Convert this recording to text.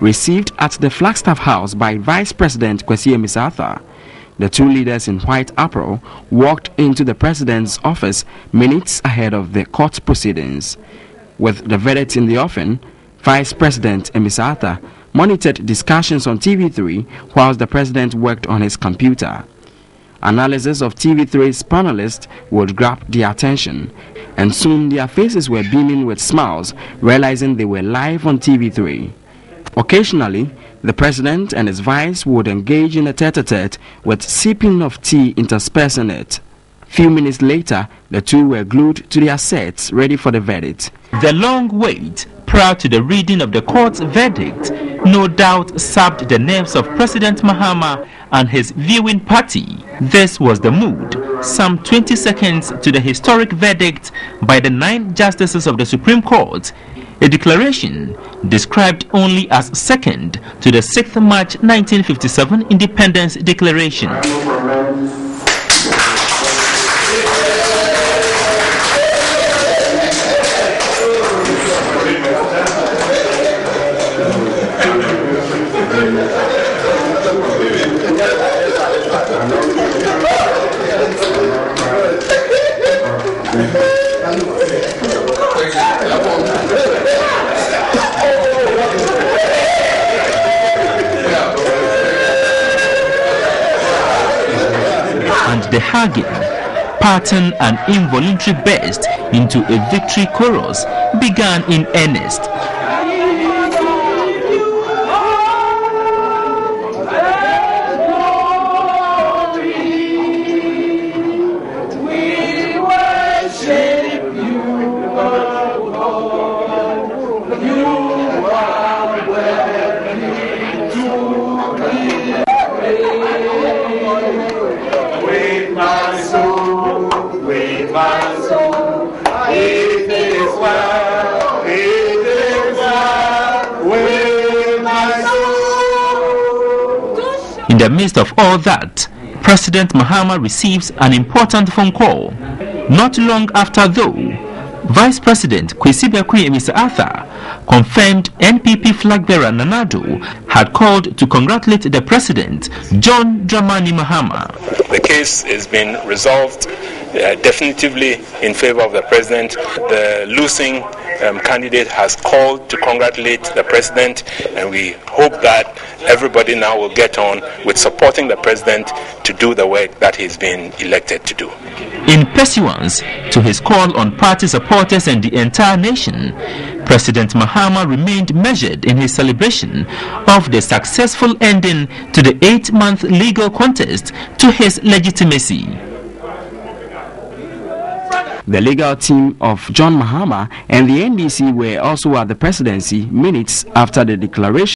Received at the Flagstaff House by Vice President Kwesi Amissah-Arthur. The two leaders in white apparel walked into the president's office minutes ahead of the court proceedings. With the verdict in the offing, Vice President Amissah-Arthur monitored discussions on TV3 whilst the president worked on his computer. Analysis of TV3's panelists would grab their attention, and soon their faces were beaming with smiles, realizing they were live on TV3. Occasionally, the president and his vice would engage in a tete-a-tete with sipping of tea interspersing it. Few minutes later, the two were glued to their sets, ready for the verdict. The long wait prior to the reading of the court's verdict no doubt sapped the nerves of President Mahama and his viewing party. This was the mood, some 20 seconds to the historic verdict by the nine justices of the Supreme Court a declaration described only as second to the 6th March 1957 Independence Declaration. and the hugging, pattern and involuntary burst into a victory chorus began in earnest. In the midst of all that, President Mahama receives an important phone call. Not long after, though, Vice President Kwesi Bekoe Amissah-Arthur confirmed NPP flag bearer Nana had called to congratulate the president, John Dramani Mahama. The case has been resolved uh, definitively in favor of the president. The losing um, candidate has called to congratulate the president, and we hope that everybody now will get on with supporting the president to do the work that he's been elected to do. In pursuance to his call on party supporters and the entire nation, President Mahama remained measured in his celebration of the successful ending to the eight month legal contest to his legitimacy. The legal team of John Mahama and the NDC were also at the presidency minutes after the declaration.